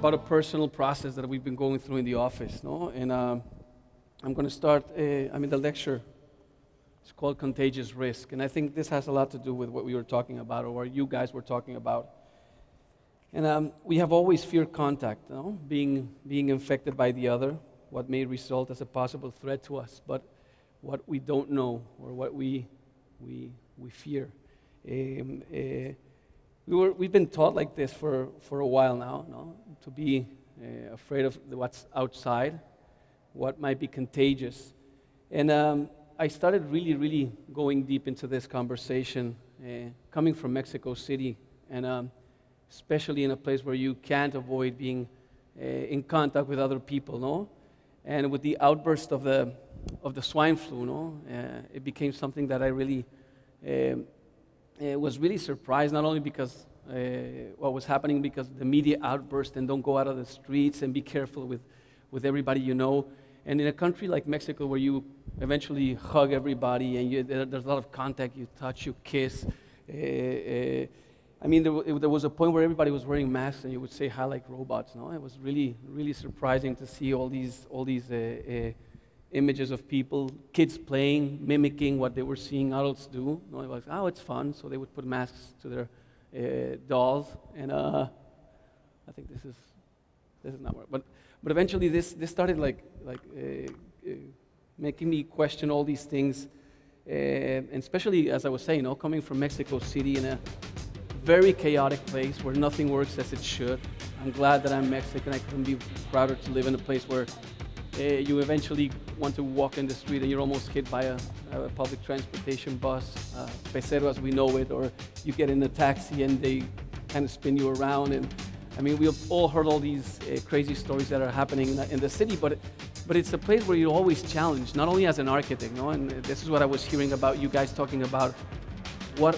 about a personal process that we've been going through in the office, no? And um, I'm going to start. Uh, I mean, the lecture is called "Contagious Risk," and I think this has a lot to do with what we were talking about, or what you guys were talking about. And um, we have always feared contact, no? being being infected by the other, what may result as a possible threat to us, but what we don't know or what we we we fear. Um, uh, we were, we've been taught like this for, for a while now, no? to be uh, afraid of what's outside, what might be contagious. And um, I started really, really going deep into this conversation, uh, coming from Mexico City, and um, especially in a place where you can't avoid being uh, in contact with other people, no? And with the outburst of the, of the swine flu, no? It became something that I really uh, was really surprised, not only because uh, what was happening, because the media outburst and don't go out of the streets and be careful with, with everybody you know. And in a country like Mexico, where you eventually hug everybody and you, there, there's a lot of contact, you touch, you kiss. Uh, uh, I mean, there, it, there, was a point where everybody was wearing masks and you would say hi like robots. No, it was really, really surprising to see all these, all these uh, uh images of people, kids playing, mimicking what they were seeing adults do. Know, it was, oh, it's fun. So they would put masks to their uh, dolls. And uh, I think this is, this is not work. But, but eventually this, this started like, like uh, uh making me question all these things. Uh, and especially, as I was saying, you know, coming from Mexico City in a very chaotic place where nothing works as it should. I'm glad that I'm Mexican. I couldn't be prouder to live in a place where uh, you eventually want to walk in the street and you're almost hit by a, a public transportation bus, uh, pecero as we know it, or you get in a taxi and they kind of spin you around. And I mean, we've all heard all these uh, crazy stories that are happening in the, in the city, but, but it's a place where you're always challenged, not only as an architect, know, and this is what I was hearing about you guys talking about. What,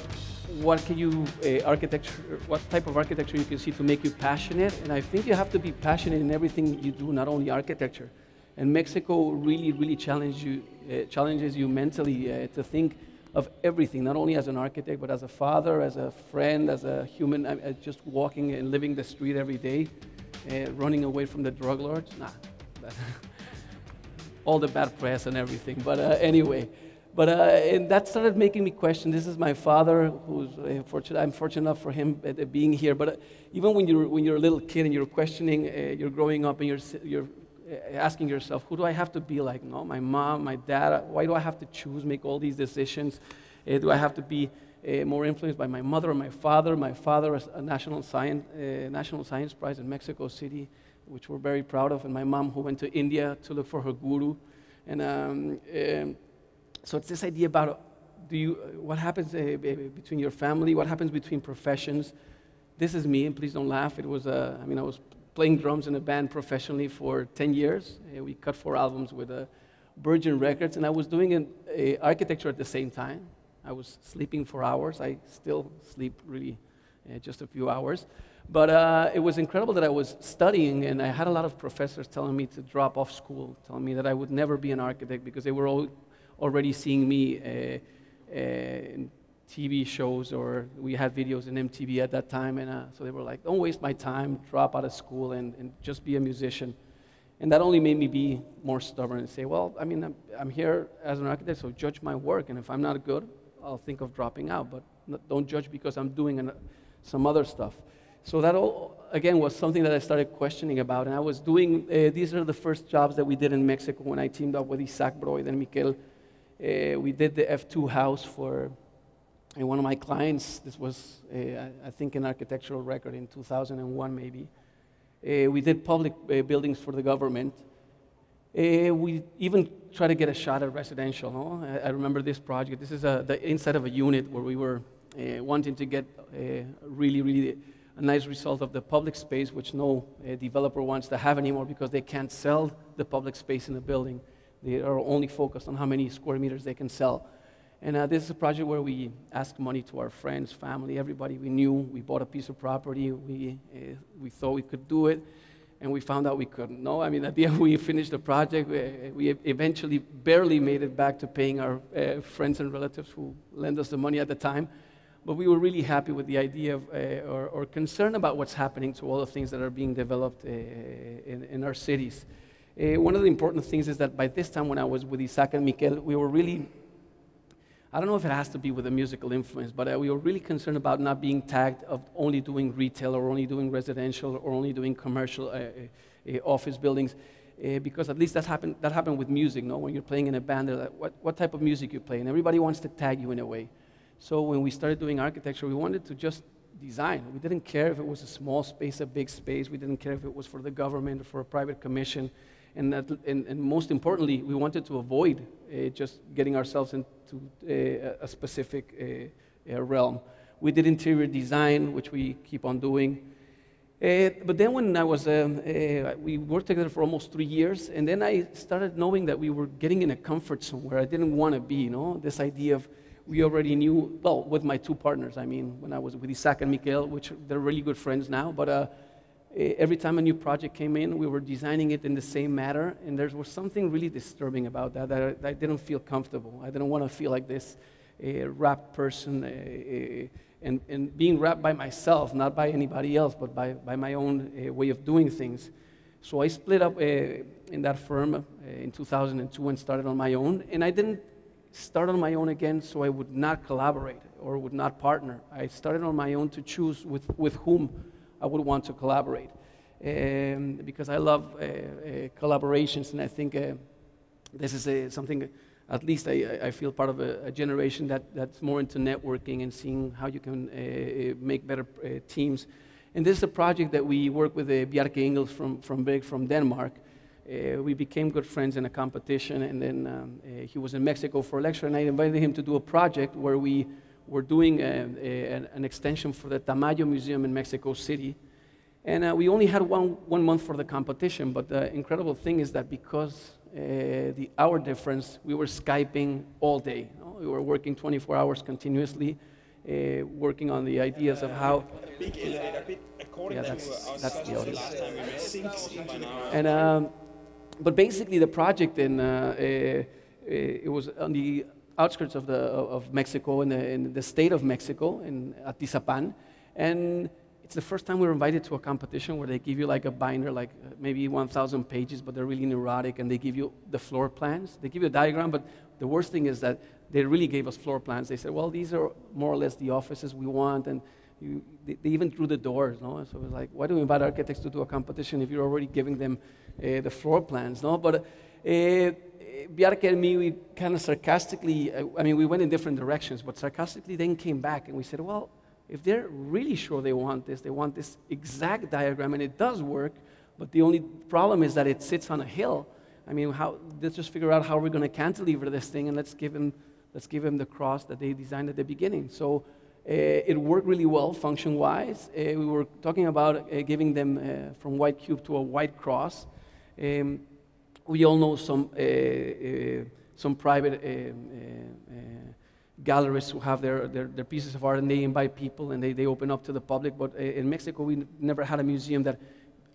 what can you, uh, architecture, what type of architecture you can see to make you passionate? And I think you have to be passionate in everything you do, not only architecture. And Mexico really, really challenges you, uh, challenges you mentally uh, to think of everything, not only as an architect, but as a father, as a friend, as a human, uh, just walking and living the street every day, uh, running away from the drug lords. Nah, all the bad press and everything. But uh, anyway, but uh, and that started making me question. This is my father, who's uh, fortunate. I'm fortunate enough for him uh, being here. But uh, even when you're when you're a little kid and you're questioning, uh, you're growing up and you're you're uh, asking yourself, who do I have to be like? No, my mom, my dad. Why do I have to choose, make all these decisions? Uh, do I have to be uh, more influenced by my mother or my father? My father is a national science, uh, national science prize in Mexico City, which we're very proud of, and my mom who went to India to look for her guru. And um, um, so it's this idea about do you, what happens uh, between your family, what happens between professions. This is me, and please don't laugh. It was, uh, I mean, I was playing drums in a band professionally for 10 years. Uh, we cut four albums with uh, Virgin Records, and I was doing an, architecture at the same time. I was sleeping for hours. I still sleep really uh, just a few hours. But uh, it was incredible that I was studying, and I had a lot of professors telling me to drop off school, telling me that I would never be an architect because they were all already seeing me uh, uh TV shows or we had videos in MTV at that time. And uh, so they were like, don't waste my time, drop out of school and, and just be a musician. And that only made me be more stubborn and say, well, I mean, I'm, I'm here as an architect, so judge my work. And if I'm not good, I'll think of dropping out. But don't judge because I'm doing an, some other stuff. So that all, again, was something that I started questioning about. And I was doing, uh, these are the first jobs that we did in Mexico when I teamed up with Isaac Broid and Miquel. Uh, we did the F2 house for and one of my clients, this was, uh, I think, an architectural record in 2001 maybe. Uh, we did public uh, buildings for the government. Uh, we even tried to get a shot at residential. No? I, I remember this project. This is a, the inside of a unit where we were uh, wanting to get a really, really a nice result of the public space, which no uh, developer wants to have anymore because they can't sell the public space in the building. They are only focused on how many square meters they can sell. And uh, this is a project where we ask money to our friends, family, everybody we knew. We bought a piece of property. We, uh, we thought we could do it, and we found out we couldn't. No, I mean, at the end, we finished the project. We, we eventually barely made it back to paying our uh, friends and relatives who lent us the money at the time. but we were really happy with the idea of, uh, or, or, concerned about what's happening to all the things that are being developed uh, in, in, our cities. Uh, one of the important things is that by this time, when I was with Isaac and Miquel, we were really, I don't know if it has to be with a musical influence, but uh, we were really concerned about not being tagged of only doing retail or only doing residential or only doing commercial uh, uh, office buildings. because at least that happened, that happened with music, no? When you're playing in a band, like, what, what type of music you play? And everybody wants to tag you in a way. So when we started doing architecture, we wanted to just design. We didn't care if it was a small space, a big space. We didn't care if it was for the government or for a private commission. And, that, and, and most importantly, we wanted to avoid uh, just getting ourselves into uh, a specific uh, uh, realm. We did interior design, which we keep on doing. But then when I was, um, we worked together for almost three years, and then I started knowing that we were getting in a comfort zone where I didn't want to be, you know, this idea of we already knew, well, with my two partners, I mean, when I was with Isaac and Miquel, which they're really good friends now, but uh, every time a new project came in, we were designing it in the same manner, and there was something really disturbing about that, that I, I didn't feel comfortable. I didn't want to feel like this wrapped person, and, and being wrapped by myself, not by anybody else, but by, by my own uh, way of doing things. So I split up uh, in that firm uh, in 2002 and started on my own, and I didn't start on my own again so I would not collaborate or would not partner. I started on my own to choose with, with whom I would want to collaborate. Um, because I love uh, uh, collaborations, and I think uh, this is a, something, at least I, I feel part of a, a, generation that, that's more into networking and seeing how you can uh, uh, make better uh, teams. And this is a project that we work with uh, Bjarke Ingels from, from from Denmark. Uh, we became good friends in a competition, and then um, uh, he was in Mexico for a lecture, and I invited him to do a project where we were doing a, a, an extension for the Tamayo Museum in Mexico City. And uh, we only had one, one month for the competition, but the incredible thing is that because uh, the hour difference, we were Skyping all day. You know? We were working 24 hours continuously, uh, working on the ideas of how. Yeah, that's, that's the audio. And um, but basically, the project in uh, uh, it was on the outskirts of, the, of Mexico, in the, in the state of Mexico, in Atizapan. And it's the first time we were invited to a competition where they give you like a binder, like maybe 1,000 pages, but they're really neurotic, and they give you the floor plans. They give you a diagram, but the worst thing is that they really gave us floor plans. They said, well, these are more or less the offices we want, and you, they, they, even drew the doors, no? So it was like, why do we invite architects to do a competition if you're already giving them uh, the floor plans, no? But uh, Bjarke and me, we kind of sarcastically, uh, I mean, we went in different directions, but sarcastically then came back and we said, well, if they're really sure they want this, they want this exact diagram, and it does work, but the only problem is that it sits on a hill. I mean, how, let's just figure out how we're going to cantilever this thing, and let's give them, let's give them the cross that they designed at the beginning. So uh, it worked really well function-wise. Uh, we were talking about uh, giving them uh, from white cube to a white cross. Um, we all know some, uh, uh, some private galleries who have their, their, their, pieces of art and they invite people and they, they open up to the public. But in Mexico, we never had a museum that,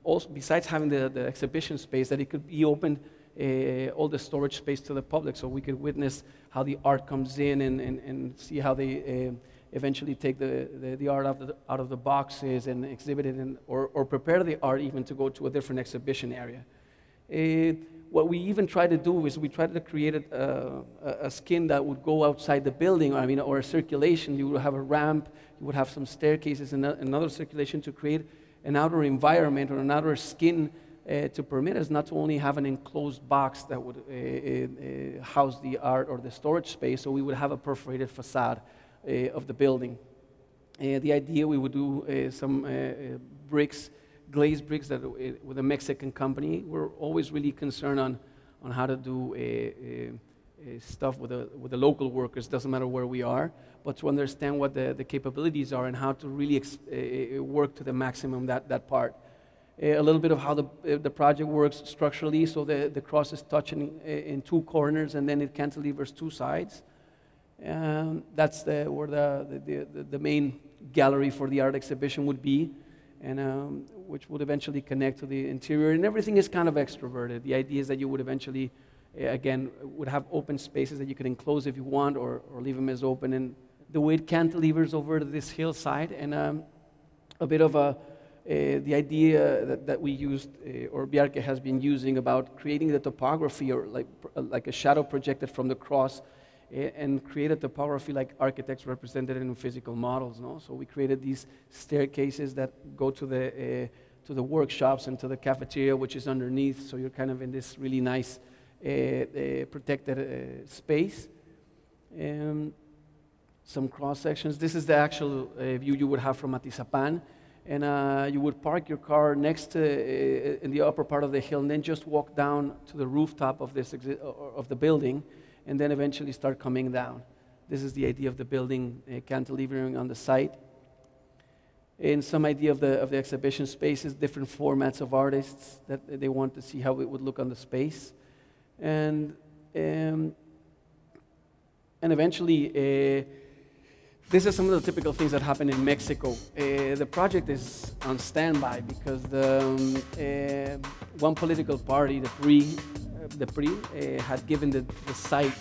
also, besides having the, the exhibition space, that it could be opened uh, all the storage space to the public so we could witness how the art comes in and, and, and see how they uh, eventually take the, the, the art out of the, out of the boxes and exhibit it in, or, or prepare the art even to go to a different exhibition area. Uh, what we even try to do is we try to create a, a, skin that would go outside the building, I mean, or a circulation. You would have a ramp, you would have some staircases and another circulation to create an outer environment or an outer skin uh, to permit us not to only have an enclosed box that would uh, uh, house the art or the storage space, so we would have a perforated facade uh, of the building. Uh, the idea we would do uh, some bricks, glazed bricks that with a Mexican company. We're always really concerned on, on how to do stuff with the, with the local workers, doesn't matter where we are, but to understand what the, the capabilities are and how to really uh, work to the maximum that, that part. Uh, a little bit of how the, uh, the project works structurally, so the, the cross is touching in two corners and then it cantilevers two sides. Um, that's the, where the, the, the, the, main gallery for the art exhibition would be, and um, which would eventually connect to the interior. And everything is kind of extroverted. The idea is that you would eventually, uh, again, would have open spaces that you could enclose if you want, or, or leave them as open. And the way it cantilevers over this hillside, and um, a bit of a, uh, the idea that, that we used, uh, or Bjarke has been using about creating the topography or like, like a shadow projected from the cross and create a topography like architects represented in physical models. No? So we created these staircases that go to the, uh, to the workshops and to the cafeteria, which is underneath. So you're kind of in this really nice uh, uh, protected uh, space. Um, some cross sections. This is the actual uh, view you would have from Atizapan. And uh, you would park your car next to, in the upper part of the hill, and then just walk down to the rooftop of, this of the building and then eventually start coming down. This is the idea of the building uh, cantilevering on the site. And some idea of the, of the exhibition spaces, different formats of artists that they want to see how it would look on the space. And, um, and eventually, uh, this is some of the typical things that happen in Mexico. Uh, the project is on standby because the, um, uh, one political party, the PRI, the PRI uh, had given the, the site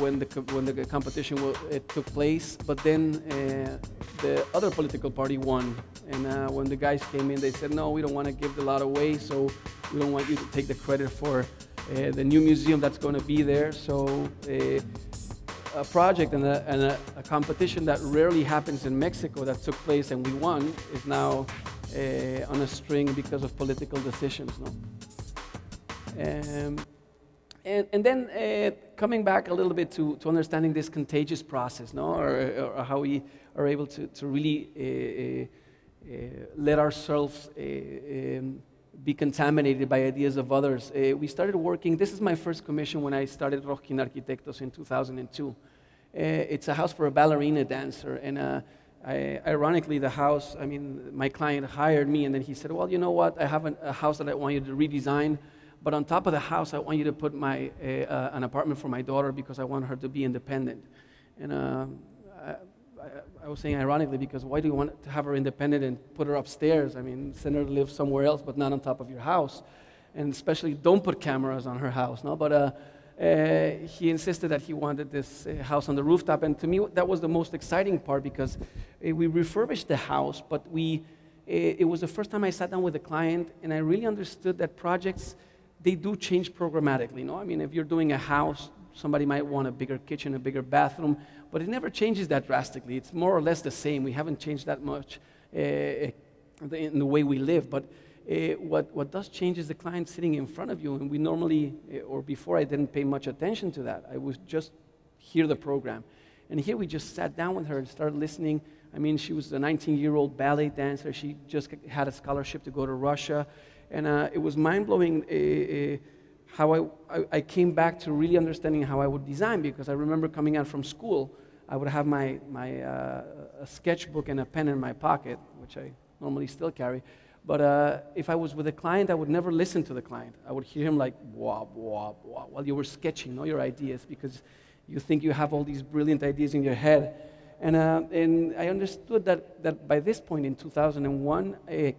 when the, when the competition took place, but then uh, the other political party won. And uh, when the guys came in, they said, no, we don't want to give the lot away, so we don't want you to take the credit for the new museum that's going to be there. So a project and, a, and a, a, competition that rarely happens in Mexico that took place and we won is now uh, on a string because of political decisions. No? Um, and, and, then uh, coming back a little bit to, to understanding this contagious process, no? or, or how we are able to, to really uh, uh, uh let ourselves uh, um, be contaminated by ideas of others. Uh, we started working, this is my first commission when I started Rojkind Arquitectos in 2002. it's a house for a ballerina dancer, and I, ironically, the house, I mean, my client hired me, and then he said, Well, you know what? I have an, a house that I want you to redesign. But on top of the house, I want you to put my, uh, uh, an apartment for my daughter because I want her to be independent. And uh, I, I, was saying ironically because why do you want to have her independent and put her upstairs? I mean, send her to live somewhere else, but not on top of your house. And especially don't put cameras on her house. No? But uh, uh, he insisted that he wanted this uh, house on the rooftop. And to me, that was the most exciting part because we refurbished the house, but we, it was the first time I sat down with a client and I really understood that projects they do change programmatically. No, I mean, if you're doing a house, somebody might want a bigger kitchen, a bigger bathroom, but it never changes that drastically. It's more or less the same. We haven't changed that much uh, in the way we live, but uh, what, what does change is the client sitting in front of you, and we normally, or before I didn't pay much attention to that. I would just hear the program. And here we just sat down with her and started listening. I mean, she was a 19 year old ballet dancer. She just had a scholarship to go to Russia. And uh, it was mind blowing uh, uh, how I, I, came back to really understanding how I would design because I remember coming out from school, I would have my, my uh, sketchbook and a pen in my pocket, which I normally still carry. But uh, if I was with a client, I would never listen to the client. I would hear him like, wah, wah, wah, while you were sketching all your ideas because you think you have all these brilliant ideas in your head. And, uh, and I understood that, that by this point in 2001, I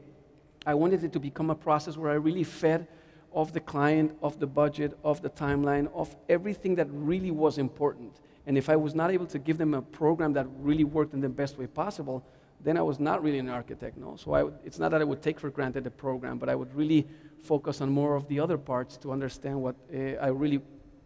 wanted it to become a process where I really fed off the client, of the budget, of the timeline, of everything that really was important. And if I was not able to give them a program that really worked in the best way possible, then I was not really an architect, no. So I, it's not that I would take for granted the program, but I would really focus on more of the other parts to understand what uh, I really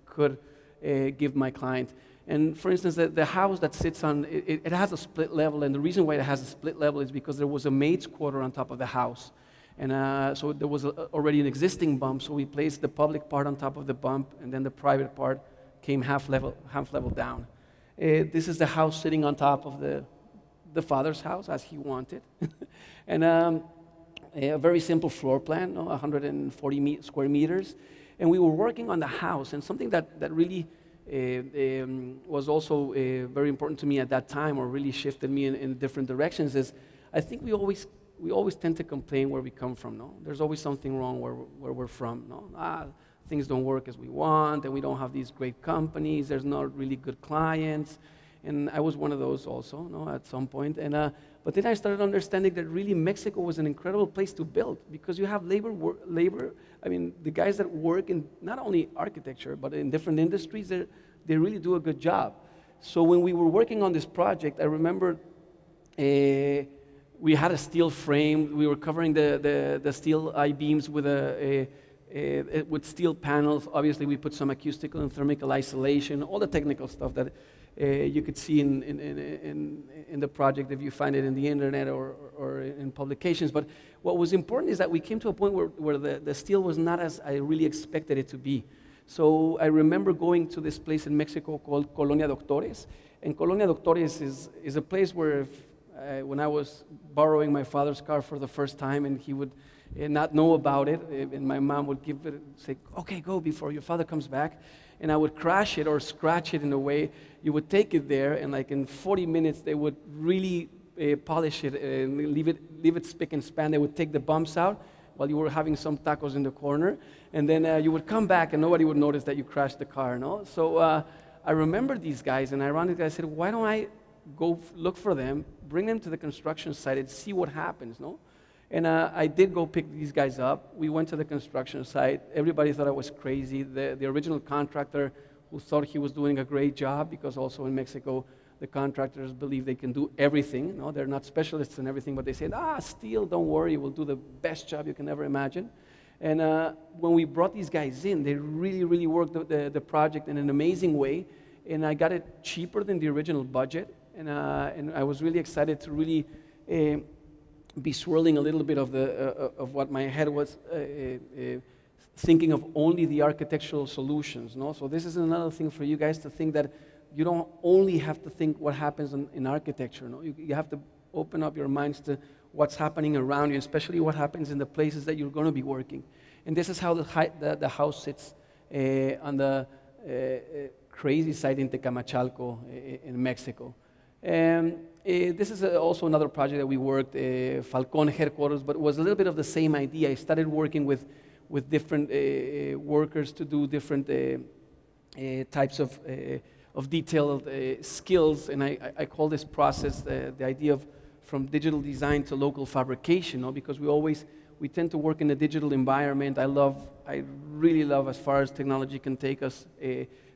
could uh, give my client. And for instance, the, the house that sits on, it, it, has a split level, and the reason why it has a split level is because there was a maid's quarter on top of the house. And uh, so there was a, already an existing bump, so we placed the public part on top of the bump, and then the private part came half level, half level down. Uh, this is the house sitting on top of the, the father's house as he wanted. and um, a very simple floor plan, no, 140 me- square meters. And we were working on the house, and something that, that really uh, um, was also uh, very important to me at that time, or really shifted me in, in different directions, is I think we always we always tend to complain where we come from, no? There's always something wrong where, where we're from, no? Ah, things don't work as we want, and we don't have these great companies, there's not really good clients. And I was one of those also, no, at some point. And, uh, but then I started understanding that really Mexico was an incredible place to build because you have labor, wor- labor. I mean, the guys that work in not only architecture, but in different industries, they really do a good job. So when we were working on this project, I remember uh, we had a steel frame. We were covering the, the, the steel I-beams with, a, a, a, with steel panels. Obviously, we put some acoustical and thermal isolation, all the technical stuff that uh, you could see in, in, in, in, the project if you find it in the internet or, or in publications. But what was important is that we came to a point where, where the, the steel was not as I really expected it to be. So I remember going to this place in Mexico called Colonia Doctores. And Colonia Doctores is, is a place where, if, uh, when I was borrowing my father's car for the first time and he would uh, not know about it, uh, and my mom would give it, say, okay, go before your father comes back. And I would crash it or scratch it in a way. You would take it there, and like in 40 minutes, they would really uh, polish it and leave it, leave it spick and span. They would take the bumps out while you were having some tacos in the corner. And then uh, you would come back and nobody would notice that you crashed the car, no? So uh, I remember these guys, and ironically, I said, why don't I go look for them, bring them to the construction site, and see what happens, no? And uh, I did go pick these guys up. We went to the construction site. Everybody thought I was crazy. The, the original contractor who thought he was doing a great job, because also in Mexico, the contractors believe they can do everything. No, they're not specialists in everything, but they said, ah, steel, don't worry, we'll do the best job you can ever imagine. And uh, when we brought these guys in, they really, really worked the, the, the, project in an amazing way. And I got it cheaper than the original budget. And, uh, and I was really excited to really uh, be swirling a little bit of, the, uh, uh, of what my head was uh, thinking of only the architectural solutions. No? So this is another thing for you guys to think that you don't only have to think what happens in, in architecture. No? You, you, have to open up your minds to what's happening around you, especially what happens in the places that you're going to be working. And this is how the, the, the house sits uh, on the uh, crazy site in Tecamachalco in Mexico. Um, uh, this is also another project that we worked, uh, Falcon headquarters, but it was a little bit of the same idea. I started working with, with different workers to do different types of of detailed uh, skills, and I, I, call this process uh, the idea of from digital design to local fabrication, no? because we always we tend to work in a digital environment. I love, I really love as far as technology can take us uh,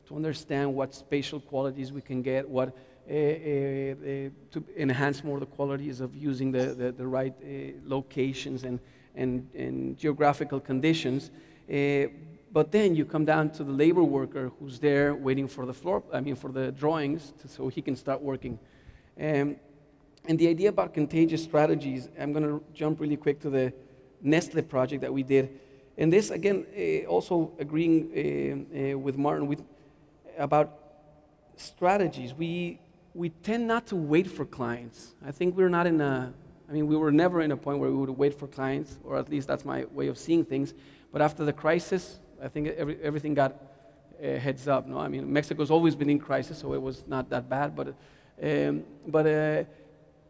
to understand what spatial qualities we can get, what uh, uh, uh, to enhance more the qualities of using the, the, the right locations and, and, and geographical conditions. But then you come down to the labor worker who's there waiting for the floor, I mean, for the drawings to, so he can start working. Um, and the idea about contagious strategies, I'm going to jump really quick to the Nestle project that we did. And this, again, uh, also agreeing uh, uh, with Martin with, about strategies. We, we tend not to wait for clients. I think we're not in a, I mean, we were never in a point where we would wait for clients, or at least that's my way of seeing things. But after the crisis, I think every, everything got uh, heads up. No, I mean Mexico's always been in crisis, so it was not that bad. But um, but uh,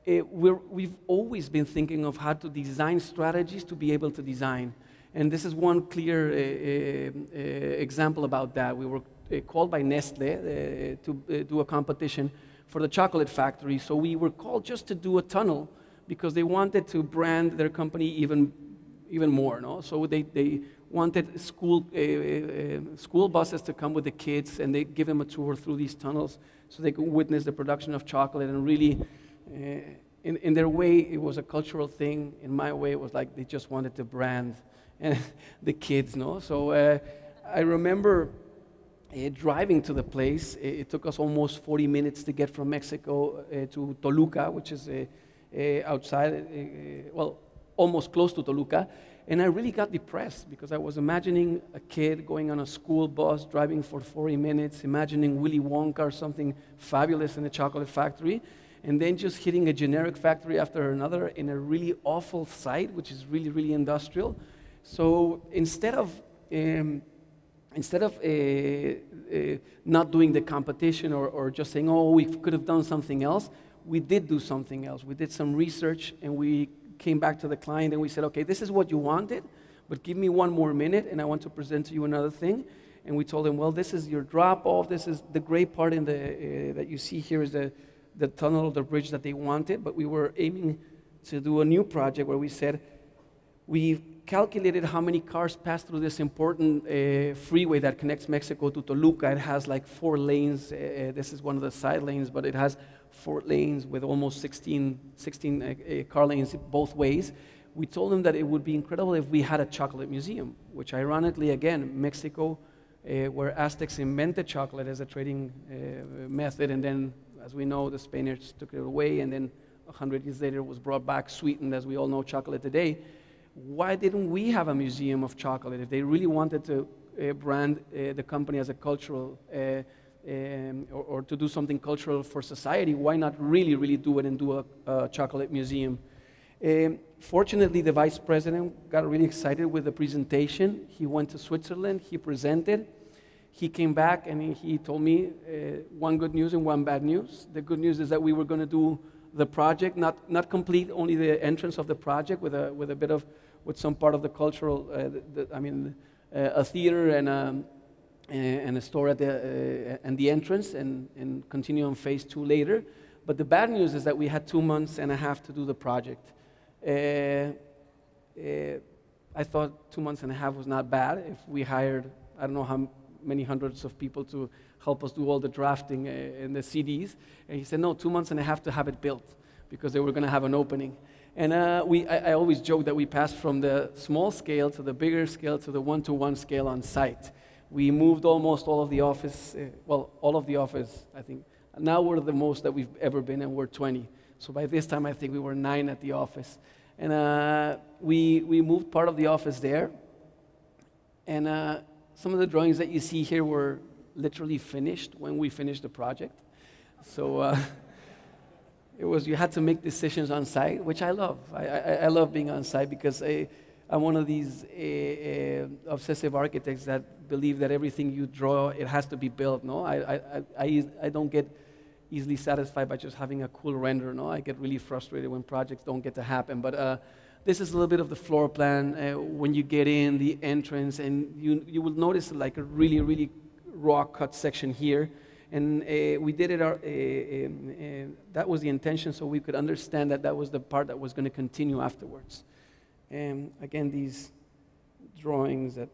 it, we have always been thinking of how to design strategies to be able to design. And this is one clear uh, uh, uh example about that. We were uh, called by Nestle to do a competition for the chocolate factory. So we were called just to do a tunnel because they wanted to brand their company even, even more. No? So they, they wanted school, uh, uh, school buses to come with the kids and they give them a tour through these tunnels so they could witness the production of chocolate and really, uh, in, in their way, it was a cultural thing. In my way, it was like they just wanted to brand the kids, no? So I remember uh, driving to the place. It, it, took us almost 40 minutes to get from Mexico uh, to Toluca, which is outside, well, almost close to Toluca. And I really got depressed because I was imagining a kid going on a school bus, driving for 40 minutes, imagining Willy Wonka or something fabulous in a chocolate factory, and then just hitting a generic factory after another in a really awful site, which is really, really industrial. So instead of um, instead of uh, not doing the competition or, or just saying, oh, we could have done something else, we did do something else. We did some research and we came back to the client and we said, okay, this is what you wanted, but give me one more minute and I want to present to you another thing. And we told him, well, this is your drop off. This is the gray part in the, uh, that you see here is the, the tunnel, the bridge that they wanted. But we were aiming to do a new project where we said, we calculated how many cars pass through this important uh, freeway that connects Mexico to Toluca. It has like four lanes. Uh, uh this is one of the side lanes, but it has four lanes with almost 16, 16 uh, uh, car lanes both ways. We told them that it would be incredible if we had a chocolate museum, which ironically, again, Mexico, where Aztecs invented chocolate as a trading method, and then, as we know, the Spaniards took it away, and then 100 years later it was brought back sweetened, as we all know chocolate today why didn't we have a museum of chocolate? If they really wanted to uh, brand uh, the company as a cultural uh, um, or, or, to do something cultural for society, why not really, really do it and do a, a chocolate museum? Um, fortunately, the vice president got really excited with the presentation. He went to Switzerland, he presented. He came back and he, he told me uh, one good news and one bad news. The good news is that we were going to do the project, not, not complete only the entrance of the project with a, with a bit of, with some part of the cultural, uh, the, the, I mean, uh, a theater and a, and a store at the, uh, and the entrance and, and continue on phase two later. But the bad news is that we had two months and a half to do the project. Uh, uh, I thought two months and a half was not bad if we hired, I don't know how many hundreds of people to help us do all the drafting and the CDs. And he said, no, two months and a half to have it built because they were going to have an opening. And uh, we, I, I, always joke that we passed from the small scale to the bigger scale to the one-to-one scale on site. We moved almost all of the office, uh, well, all of the office, I think. Now we're the most that we've ever been, and we're 20. So by this time, I think we were nine at the office. And uh, we, we moved part of the office there. And uh, some of the drawings that you see here were literally finished when we finished the project. So uh, it was, you had to make decisions on site, which I love. I, I, I love being on site because I, am one of these uh, uh, obsessive architects that believe that everything you draw, it has to be built. No, I, I, I, I don't get easily satisfied by just having a cool render. No, I get really frustrated when projects don't get to happen. But uh, this is a little bit of the floor plan uh, when you get in the entrance, and you, you will notice like a really, really raw cut section here. And uh, we did it, our, uh, uh, that was the intention so we could understand that that was the part that was going to continue afterwards. And again, these drawings that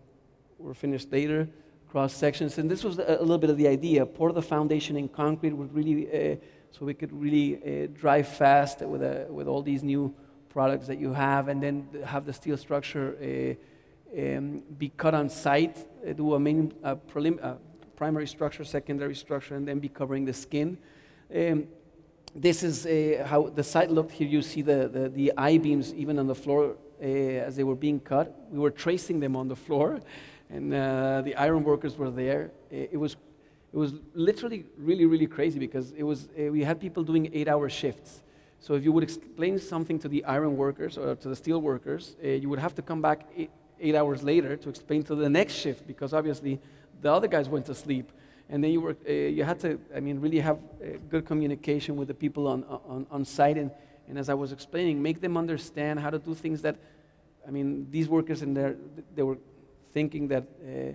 were finished later, cross sections. And this was a, a little bit of the idea pour the foundation in concrete would really, so we could really uh, drive fast with, a, with all these new products that you have, and then have the steel structure uh, um, be cut on site, do a main prelim primary structure, secondary structure, and then be covering the skin. Um, this is uh, how the site looked. Here you see the, the, the I-beams even on the floor uh, as they were being cut. We were tracing them on the floor, and uh, the iron workers were there. It, it, was, it was literally really, really crazy because it was, uh, we had people doing eight-hour shifts. So if you would explain something to the iron workers or to the steel workers, uh, you would have to come back eight, eight hours later to explain to the next shift because obviously the other guys went to sleep. And then you, were, uh, you had to, I mean, really have uh, good communication with the people on, on, on site. And, and as I was explaining, make them understand how to do things that, I mean, these workers in there, they were thinking that uh,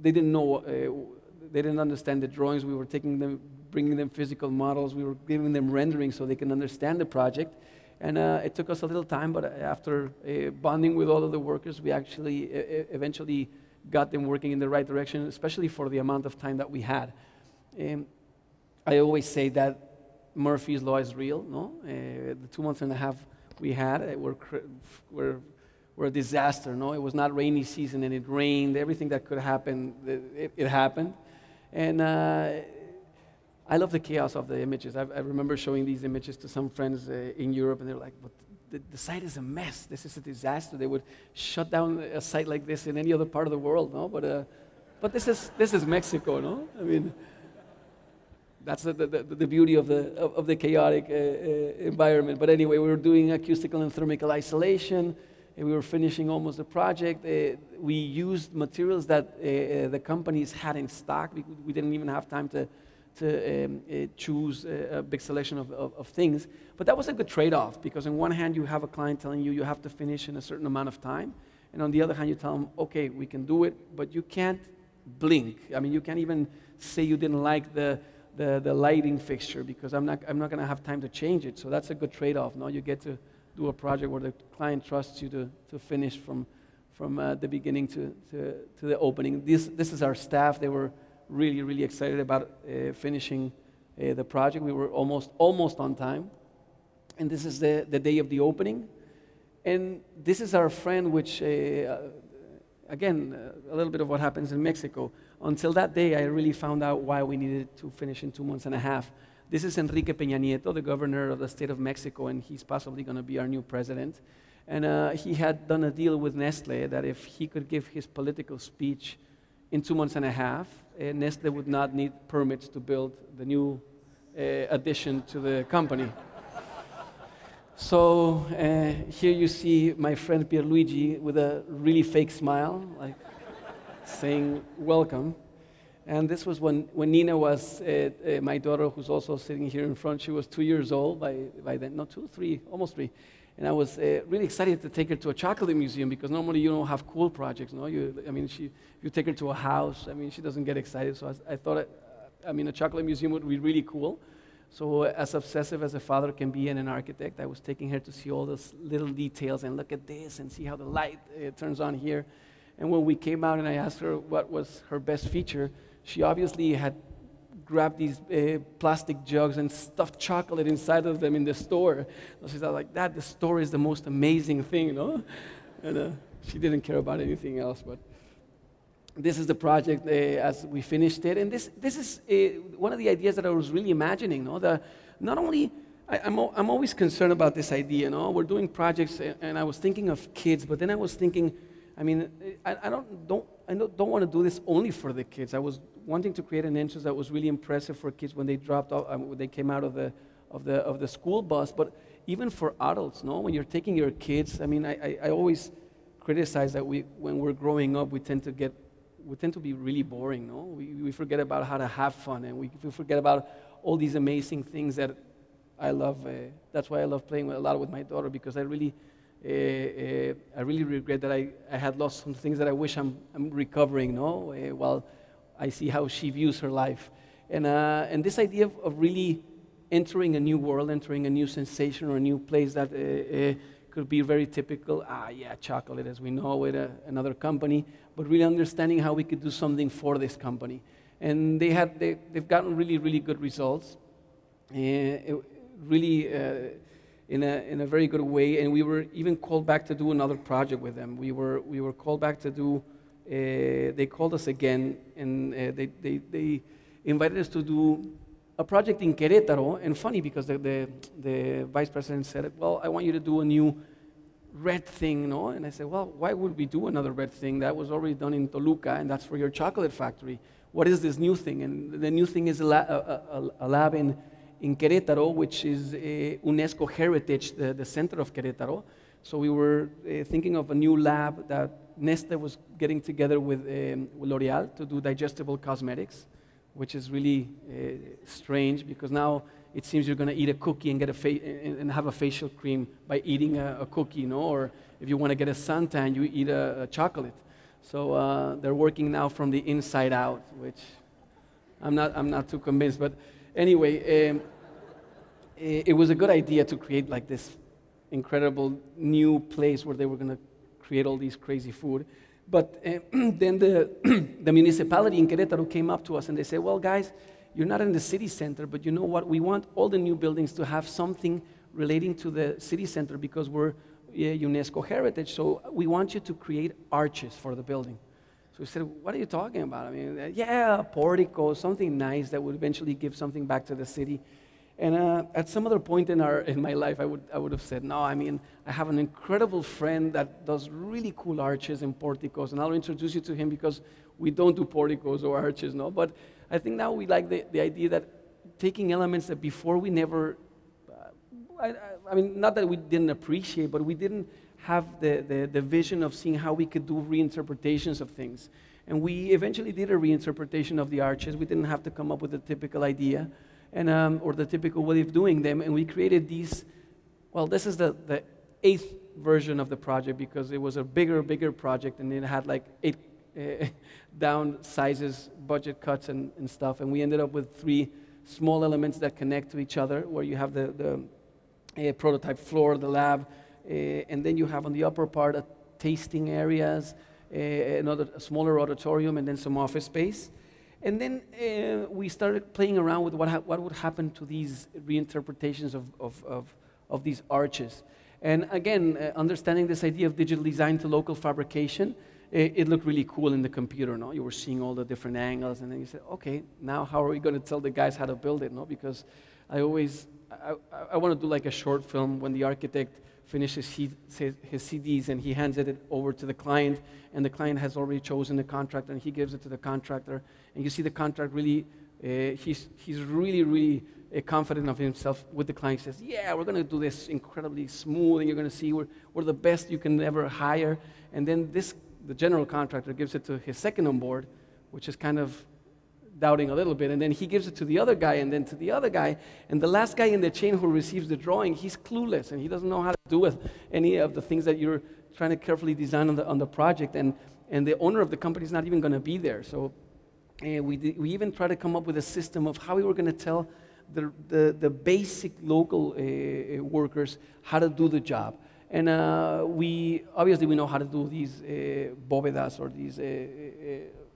they didn't know, uh, they didn't understand the drawings. We were taking them, bringing them physical models. We were giving them rendering so they can understand the project. And uh, it took us a little time, but after uh, bonding with all of the workers, we actually eventually got them working in the right direction, especially for the amount of time that we had. Um, I always say that Murphy's Law is real, no? Uh, the two months and a half we had were, were, were a disaster, no? It was not rainy season and it rained. Everything that could happen, it, it happened. And uh, I love the chaos of the images. I, I, remember showing these images to some friends uh, in Europe, and they're like, "But the, the, site is a mess. This is a disaster. They would shut down a site like this in any other part of the world, no? But, uh, but this, is, this is Mexico, no? I mean, that's the, the, the beauty of the, of, the chaotic uh, uh, environment. But anyway, we were doing acoustical and thermal isolation. And we were finishing almost the project. Uh, we used materials that uh, uh, the companies had in stock. We, we didn't even have time to, to um, uh, choose a, a, big selection of, of, of, things. But that was a good trade off because, on one hand, you have a client telling you you have to finish in a certain amount of time. And on the other hand, you tell them, okay, we can do it, but you can't blink. I mean, you can't even say you didn't like the, the, the lighting fixture because I'm not, I'm not going to have time to change it. So that's a good trade off. No, you get to do a project where the client trusts you to, to finish from, from uh, the beginning to, to, to, the opening. This, this is our staff. They were really, really excited about uh, finishing uh, the project. We were almost, almost on time. And this is the, the day of the opening. And this is our friend, which, uh, again, uh, a little bit of what happens in Mexico. Until that day, I really found out why we needed to finish in two months and a half. This is Enrique Peña Nieto, the governor of the state of Mexico, and he's possibly going to be our new president. And uh, he had done a deal with Nestle that if he could give his political speech in two months and a half, uh, Nestle would not need permits to build the new uh, addition to the company. So uh, here you see my friend Pierluigi with a really fake smile, like saying welcome. And this was when, when Nina was, uh, uh, my daughter, who's also sitting here in front, she was two years old by, by then, not two, three, almost three. And I was uh, really excited to take her to a chocolate museum because normally you don't have cool projects, no? You, I mean, she, you take her to a house, I mean, she doesn't get excited. So I, I thought, uh, I mean, a chocolate museum would be really cool. So, as obsessive as a father can be and an architect, I was taking her to see all those little details and look at this and see how the light uh, turns on here. And when we came out and I asked her what was her best feature, she obviously had grabbed these uh, plastic jugs and stuffed chocolate inside of them in the store. So she thought, like, that, the store is the most amazing thing, you know? And uh, she didn't care about anything else, but this is the project uh, as we finished it. And this, this is uh, one of the ideas that I was really imagining. No? The, not only, I, am I'm, I'm always concerned about this idea. you know? We're doing projects, and I was thinking of kids, but then I was thinking, I mean, I, I don't, don't, I don't, don't want to do this only for the kids. I was wanting to create an entrance that was really impressive for kids when they dropped off, um, when they came out of the, of, the, of the school bus, but even for adults, no? When you're taking your kids, I mean, I, I, I always criticize that we, when we're growing up, we tend to get we tend to be really boring, no? We, we forget about how to have fun and we, we forget about all these amazing things that I love. Uh, that's why I love playing a lot with my daughter because I really, I really regret that I, I had lost some things that I wish I'm, I'm recovering, no? Uh, while I see how she views her life. And, uh, and this idea of, of, really entering a new world, entering a new sensation or a new place that could be very typical, ah, yeah, chocolate as we know it, uh, another company, but really understanding how we could do something for this company. And they had, they, they've gotten really, really good results, uh, really uh, in, a, in a very good way. And we were even called back to do another project with them. We were, we were called back to do, uh, they called us again, and uh, they, they, they invited us to do a project in Querétaro, and funny because the, the, the, vice president said, Well, I want you to do a new red thing, no? And I said, Well, why would we do another red thing? That was already done in Toluca, and that's for your chocolate factory. What is this new thing? And the new thing is a, lab, a, a, a lab in, in Querétaro, which is UNESCO Heritage, the, the center of Querétaro. So we were uh, thinking of a new lab that Nestle was getting together with, um, L'Oreal to do digestible cosmetics which is really uh, strange because now it seems you're going to eat a cookie and get a and have a facial cream by eating a, a cookie, you know? Or if you want to get a suntan, you eat a, a chocolate. So uh, they're working now from the inside out, which I'm not, I'm not too convinced. But anyway, um, it, was a good idea to create like this incredible new place where they were going to create all these crazy food. But uh, then the, the municipality in Querétaro came up to us and they said, well, guys, you're not in the city center, but you know what? We want all the new buildings to have something relating to the city center because we're UNESCO heritage. So we want you to create arches for the building. So we said, what are you talking about? I mean, yeah, a portico, something nice that would eventually give something back to the city. And uh, at some other point in, our, in my life, I would, I would have said, no, I mean, I have an incredible friend that does really cool arches and porticos, and I'll introduce you to him because we don't do porticos or arches, no? But I think now we like the, the idea that taking elements that before we never, uh, I, I, mean, not that we didn't appreciate, but we didn't have the, the, the vision of seeing how we could do reinterpretations of things. And we eventually did a reinterpretation of the arches. We didn't have to come up with a typical idea and, um, or the typical way of doing them. And we created these, well, this is the, the eighth version of the project because it was a bigger, bigger project and it had like eight uh, down sizes, budget cuts, and, and stuff. And we ended up with three small elements that connect to each other where you have the, the uh, prototype floor, the lab, Uh, and then you have on the upper part a tasting areas, uh, another a smaller auditorium, and then some office space. And then uh, we started playing around with what, ha- what would happen to these reinterpretations of, of, of, of these arches. And again, uh, understanding this idea of digital design to local fabrication, it, it, looked really cool in the computer. No, you were seeing all the different angles, and then you said, "Okay, now how are we going to tell the guys how to build it?" No, because I always I, I want to do like a short film when the architect finishes his, CDs and he hands it over to the client, and the client has already chosen the contractor, and he gives it to the contractor, and you see the contract really, uh, he's, he's really, really uh, confident of himself with the client. He says, yeah, we're going to do this incredibly smooth, and you're going to see we're, we're the best you can ever hire. And then this, the general contractor gives it to his second on board, which is kind of doubting a little bit. And then he gives it to the other guy and then to the other guy. And the last guy in the chain who receives the drawing, he's clueless and he doesn't know how to do with any of the things that you're trying to carefully design on the, on the project. And, and the owner of the company is not even going to be there. So uh, we, did, we even tried to come up with a system of how we were going to tell the, the, the basic local uh, workers how to do the job. And uh, we obviously we know how to do these uh, bóvedas or these.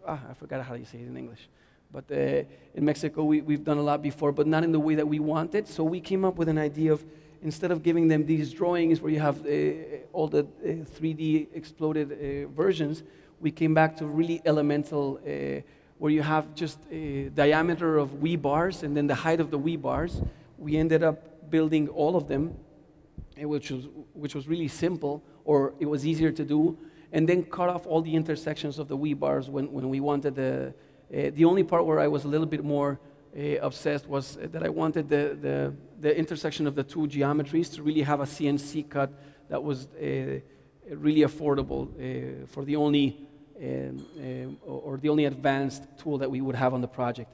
ah, I forgot how you say it in English. But uh, in Mexico, we, we've done a lot before, but not in the way that we wanted. So we came up with an idea of instead of giving them these drawings where you have uh, all the uh, 3D exploded uh, versions, we came back to really elemental, uh, where you have just a diameter of rebars and then the height of the rebars. We ended up building all of them, uh, which was, which was really simple, or it was easier to do, and then cut off all the intersections of the rebars when, when we wanted the uh, the only part where I was a little bit more uh, obsessed was that I wanted the, the, the, intersection of the two geometries to really have a CNC cut that was uh, really affordable uh, for the only um, uh, or the only advanced tool that we would have on the project.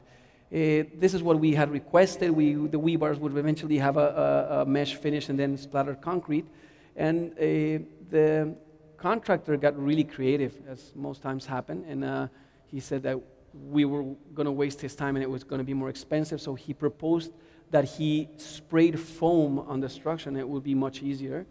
Uh, this is what we had requested. We, the rebars would eventually have a, a, a mesh finish and then splattered concrete. And the contractor got really creative, as most times happen, and he said that we were going to waste his time and it was going to be more expensive. So he proposed that he sprayed foam on the structure and it would be much easier.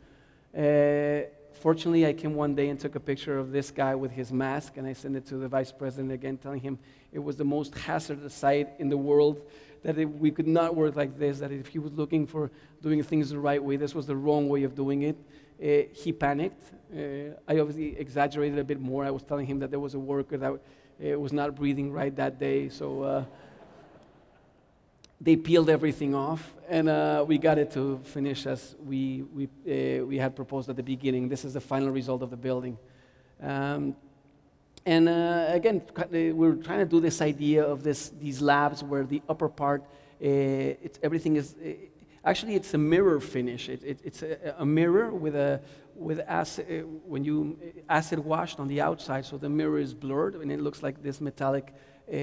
Uh, fortunately, I came one day and took a picture of this guy with his mask and I sent it to the vice president again, telling him it was the most hazardous site in the world, that it, we could not work like this, that if he was looking for doing things the right way, this was the wrong way of doing it. Uh, he panicked. Uh, I obviously exaggerated a bit more. I was telling him that there was a worker that it was not breathing right that day, so uh, they peeled everything off, and uh, we got it to finish as we, we, uh, we had proposed at the beginning. This is the final result of the building. Um, and uh, again, uh, we're trying to do this idea of this, these labs where the upper part, uh, it's, everything is, actually it's a mirror finish. It, it, it's a, a, mirror with a, with acid, uh, when you uh, acid washed on the outside, so the mirror is blurred and it looks like this metallic uh,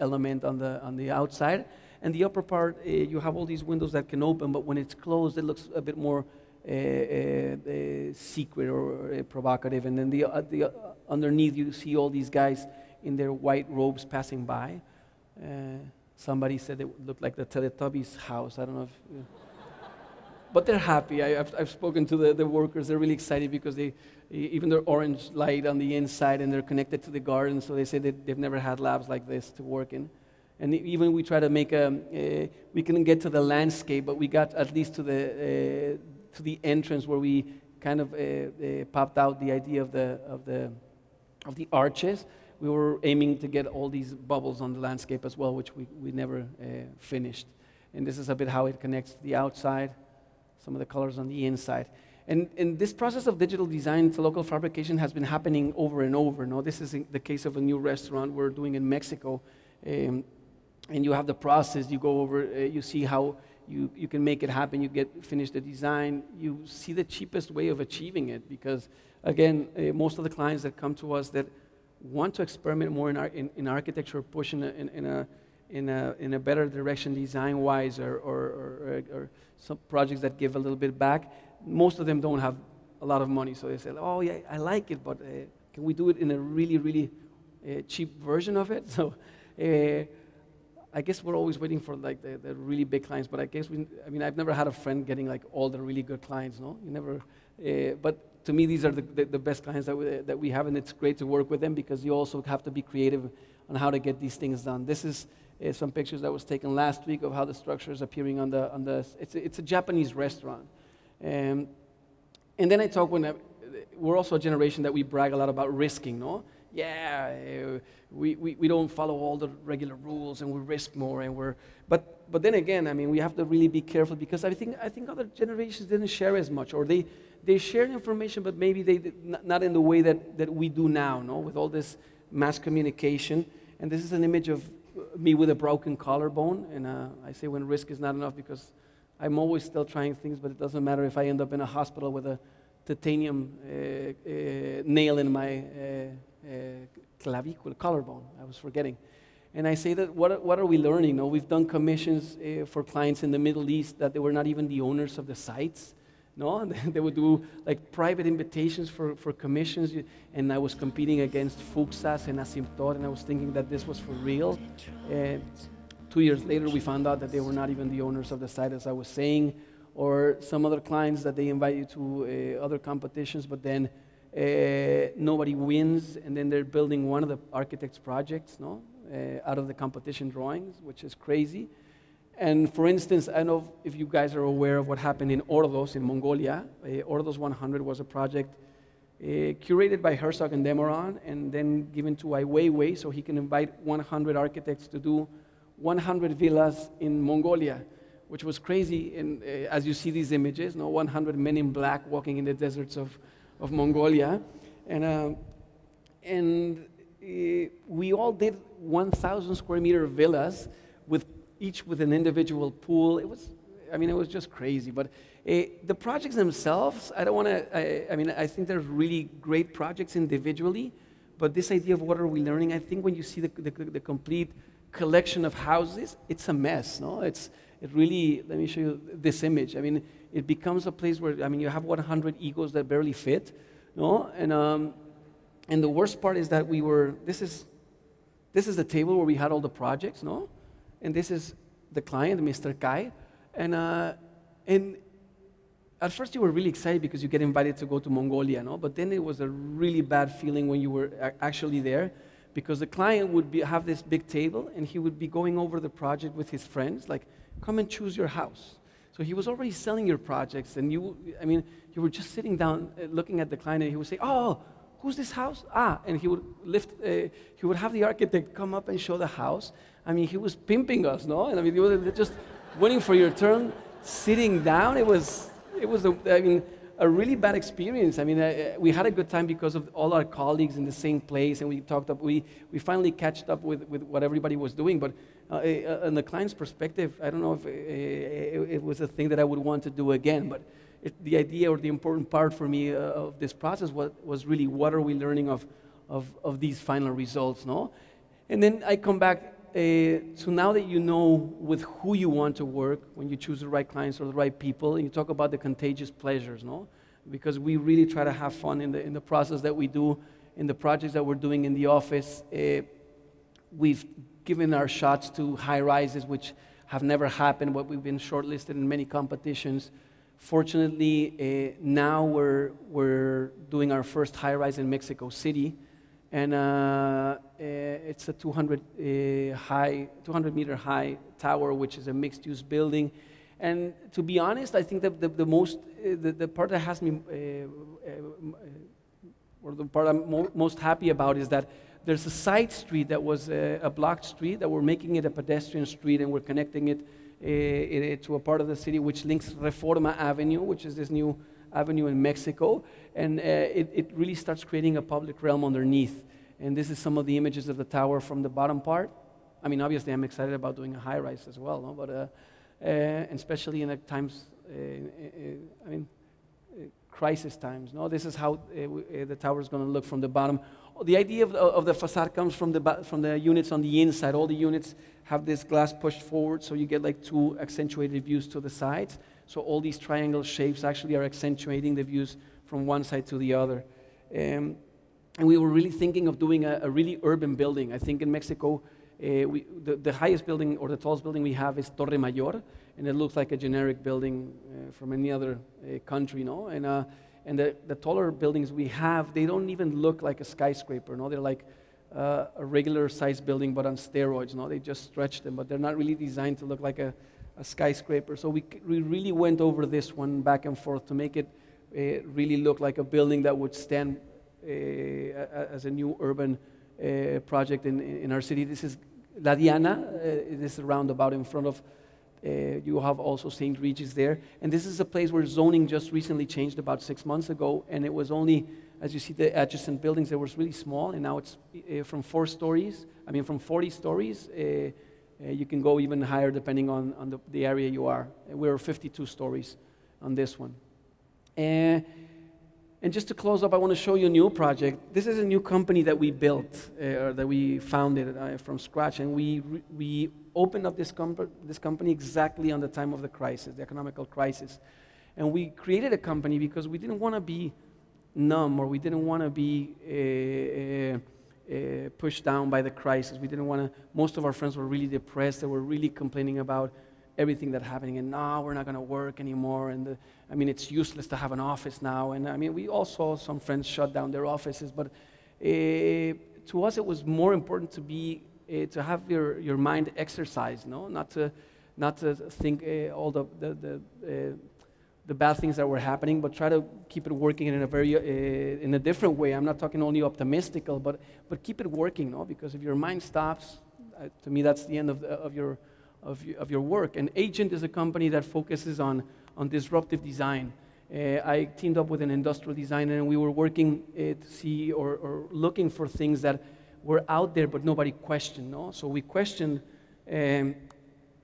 element on the, on the outside. And the upper part, uh, you have all these windows that can open, but when it's closed, it looks a bit more uh, uh, secret or provocative. And then the, the underneath, you see all these guys in their white robes passing by. somebody said it looked like the Teletubbies house. I don't know if but they're happy. I, have I've spoken to the, the workers. They're really excited because they, even their orange light on the inside and they're connected to the garden. So they say that they've never had labs like this to work in. And even we try to make a, uh, we couldn't get to the landscape, but we got at least to the, uh, to the entrance where we kind of uh, popped out the idea of the, of, the, of the arches. We were aiming to get all these bubbles on the landscape as well, which we, we never finished. And this is a bit how it connects to the outside some of the colors on the inside. And, and this process of digital design to local fabrication has been happening over and over. No, this is the case of a new restaurant we're doing in Mexico. Um, and you have the process, you go over, uh, you see how you, you can make it happen, you get finish the design, you see the cheapest way of achieving it. Because, again, uh, most of the clients that come to us that want to experiment more in, ar- in, in architecture, push in a, in, in a in a, in a better direction design wise or, or, or, or, some projects that give a little bit back. Most of them don't have a lot of money, so they say, oh, yeah, I like it, but uh, can we do it in a really, really uh, cheap version of it? So uh, I guess we're always waiting for like the, the, really big clients, but I guess we, I mean, I've never had a friend getting like all the really good clients, no? You never Uh, but to me, these are the, the, the, best clients that we, that we have, and it's great to work with them because you also have to be creative on how to get these things done. This is uh, some pictures that was taken last week of how the structure is appearing on the, on the it's, a, it's a Japanese restaurant. Um, and then I talk when I, we're also a generation that we brag a lot about risking, no? Yeah, uh, we, we, we don't follow all the regular rules and we risk more and we're, but, but then again, I mean, we have to really be careful because I think, I think other generations didn't share as much or they, they shared information, but maybe they not in the way that, that we do now, no? With all this mass communication. And this is an image of me with a broken collarbone. And uh, I say when risk is not enough because I'm always still trying things, but it doesn't matter if I end up in a hospital with a titanium uh, uh, nail in my uh, uh, clavicle, collarbone. I was forgetting. And I say that what, what are we learning? We've done commissions uh, for clients in the Middle East that they were not even the owners of the sites. No, they would do like private invitations for, for commissions, and I was competing against Fuksas and Asymptote, and I was thinking that this was for real. And two years later, we found out that they were not even the owners of the site, as I was saying, or some other clients that they invite you to uh, other competitions, but then uh, nobody wins, and then they're building one of the architect's projects, no, uh, out of the competition drawings, which is crazy. And for instance, I don't know if you guys are aware of what happened in Ordos in Mongolia. Uh, Ordos 100 was a project uh, curated by Herzog and de Meuron and then given to Ai Weiwei so he can invite 100 architects to do 100 villas in Mongolia, which was crazy. Uh, as you see these images, no, 100 men in black walking in the deserts of, of Mongolia. And, uh, and uh, we all did 1,000 square meter villas each with an individual pool. It was, I mean, it was just crazy. But uh, the projects themselves, I don't want to, I, I, mean, I think they're really great projects individually. But this idea of what are we learning, I think when you see the, the, the complete collection of houses, it's a mess, no? It's, it really, let me show you this image. I mean, it becomes a place where, I mean, you have 100 egos that barely fit, no? And, um, and the worst part is that we were, this is, this is the table where we had all the projects, no? And this is the client, Mr. Kai. And, uh, and at first you were really excited because you get invited to go to Mongolia, no? But then it was a really bad feeling when you were actually there because the client would be, have this big table and he would be going over the project with his friends, like, come and choose your house. So he was already selling your projects, and you, I mean, you were just sitting down uh, looking at the client, and he would say, Oh, who's this house? Ah, and he would lift, uh, he would have the architect come up and show the house. I mean, he was pimping us, no? And I mean, he was just waiting for your turn, sitting down. It was, it was, a, I mean, a really bad experience. I mean, uh, we had a good time because of all our colleagues in the same place, and we talked up. We, we finally catched up with, with what everybody was doing. But uh, uh, in the client's perspective, I don't know if uh, it, it, was a thing that I would want to do again. But it, the idea or the important part for me uh, of this process was, was really what are we learning of, of, of these final results, no? And then I come back, uh, so now that you know with who you want to work, when you choose the right clients or the right people, and you talk about the contagious pleasures, no? Because we really try to have fun in the, in the process that we do, in the projects that we're doing in the office. Uh, we've given our shots to high rises, which have never happened, but we've been shortlisted in many competitions. Fortunately, uh, now we're, we're doing our first high rise in Mexico City, and uh, uh, it's a 200, uh, high, 200 meter high tower, which is a mixed use building. And to be honest, I think that the, the most, uh, the, the part that has me, or the part I'm mo most happy about is that there's a side street that was a, blocked street that we're making it a pedestrian street and we're connecting it uh, to a part of the city which links Reforma Avenue, which is this new avenue in Mexico, and uh, it, it really starts creating a public realm underneath. And this is some of the images of the tower from the bottom part. I mean, obviously, I'm excited about doing a high rise as well, no? but uh, uh, especially in the times, uh, uh, I mean, crisis times. No, this is how the tower is going to look from the bottom the idea of the, of the facade comes from the, from the units on the inside. All the units have this glass pushed forward, so you get like two accentuated views to the sides. So all these triangle shapes actually are accentuating the views from one side to the other. Um, and we were really thinking of doing a, a really urban building. I think in Mexico, uh, we, the, the, highest building or the tallest building we have is Torre Mayor, and it looks like a generic building uh, from any other uh, country, no? And uh, And the, the taller buildings we have, they don't even look like a skyscraper. No, they're like uh, a regular sized building, but on steroids. No, they just stretch them, but they're not really designed to look like a, a skyscraper. So we, we really went over this one back and forth to make it uh, really look like a building that would stand uh, as a new urban uh, project in, in our city. This is La Diana, this is roundabout in front of you have also St. Regis there. And this is a place where zoning just recently changed about six months ago. And it was only, as you see the adjacent buildings, it was really small. And now it's from four stories, I mean, from 40 stories. Uh, uh, you can go even higher depending on, on the, the area you are. We're 52 stories on this one. And and just to close up, I want to show you a new project. This is a new company that we built, uh, or that we founded uh, from scratch. And we, we opened up this, comp- this company exactly on the time of the crisis, the economical crisis. And we created a company because we didn't want to be numb or we didn't want to be uh, uh, pushed down by the crisis. We didn't want to, most of our friends were really depressed. They were really complaining about everything that's happening and now we're not going to work anymore and the, i mean it's useless to have an office now and i mean we all saw some friends shut down their offices but uh, to us it was more important to be uh, to have your, your mind exercised no not to not to think uh, all the the, the, the, bad things that were happening but try to keep it working in a very in a different way i'm not talking only optimistical but but keep it working no because if your mind stops to me that's the end of, the, of your of, of your work. And Agent is a company that focuses on, on disruptive design. Uh, I teamed up with an industrial designer and we were working uh, to see or, or, looking for things that were out there but nobody questioned. No? So we questioned, um,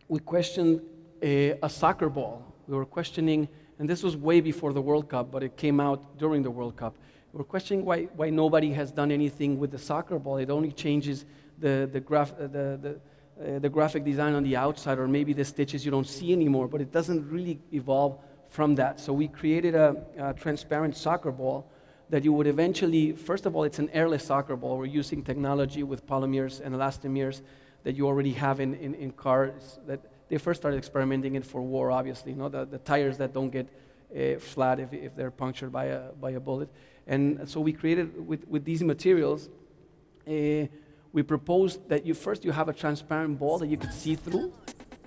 we questioned uh, a soccer ball. We were questioning, and this was way before the World Cup, but it came out during the World Cup. We're questioning why, why nobody has done anything with the soccer ball. It only changes the, the, uh, the, the, uh, the graphic design on the outside, or maybe the stitches you don't see anymore, but it doesn't really evolve from that. So we created a, a transparent soccer ball that you would eventually, first of all, it's an airless soccer ball. We're using technology with polymers and elastomers that you already have in, in, in cars. That they first started experimenting it for war, obviously, you know, the, the tires that don't get uh, flat if, if they're punctured by a, by a bullet. And so we created with, with these materials. Uh, we proposed that you first you have a transparent ball that you could see through,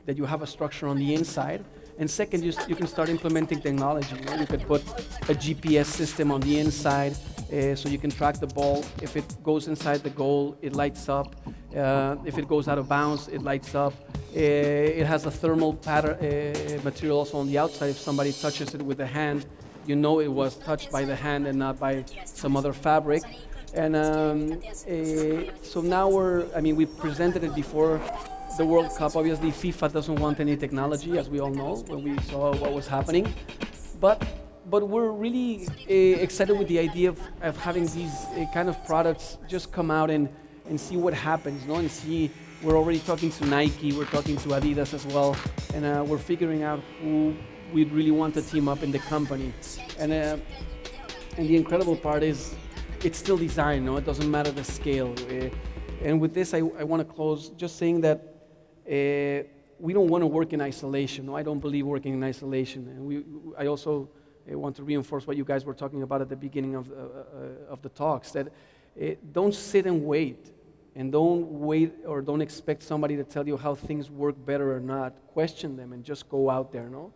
that you have a structure on the inside, and second, you, you can start implementing technology. You, know? you could put a GPS system on the inside uh, so you can track the ball. If it goes inside the goal, it lights up. Uh, if it goes out of bounds, it lights up. Uh, it has a thermal pattern, material also on the outside. If somebody touches it with the hand, you know it was touched by the hand and not by some other fabric. And um, so now we're, I mean, we presented it before the World Cup. Obviously, FIFA doesn't want any technology, as we all know, when we saw what was happening. But, but we're really uh, excited with the idea of, of having these uh, kind of products just come out and, and see what happens, no? and see. We're already talking to Nike, we're talking to Adidas as well, and uh, we're figuring out who we'd really want to team up in the company. And, uh, and the incredible part is it's still design, no? It doesn't matter the scale. Uh, and with this, I, I want to close just saying that uh, we don't want to work in isolation. No, I don't believe working in isolation. And we, I also uh, want to reinforce what you guys were talking about at the beginning of, uh, uh, of the talks, that uh, don't sit and wait. And don't wait or don't expect somebody to tell you how things work better or not. Question them and just go out there, no?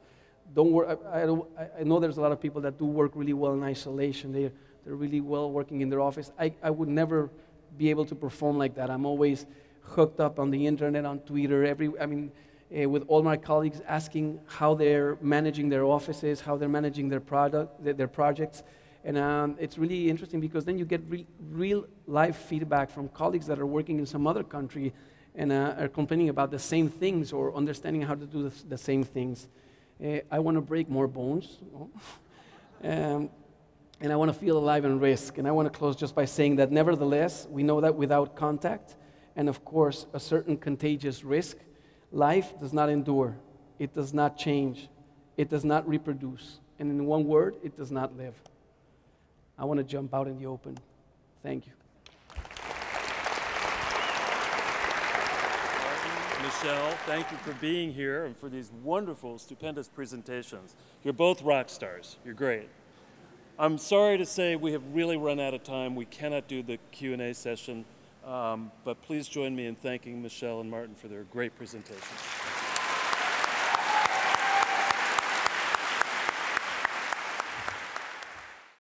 Don't work. I, I, I know there's a lot of people that do work really well in isolation. They they're really well working in their office. I, I would never be able to perform like that. I'm always hooked up on the internet, on Twitter, every, I mean, uh, with all my colleagues asking how they're managing their offices, how they're managing their product, their, their projects. And um, it's really interesting because then you get re- real life feedback from colleagues that are working in some other country and uh, are complaining about the same things or understanding how to do the, the same things. Uh, I want to break more bones. um, and I want to feel alive and risk. And I want to close just by saying that nevertheless, we know that without contact and, of course, a certain contagious risk, life does not endure, it does not change, it does not reproduce. And in one word, it does not live. I want to jump out in the open. Thank you. Michel, thank you for being here and for these wonderful, stupendous presentations. You're both rock stars. You're great. I'm sorry to say we have really run out of time. We cannot do the Q&A session, um, but please join me in thanking Michel and Martin for their great presentation.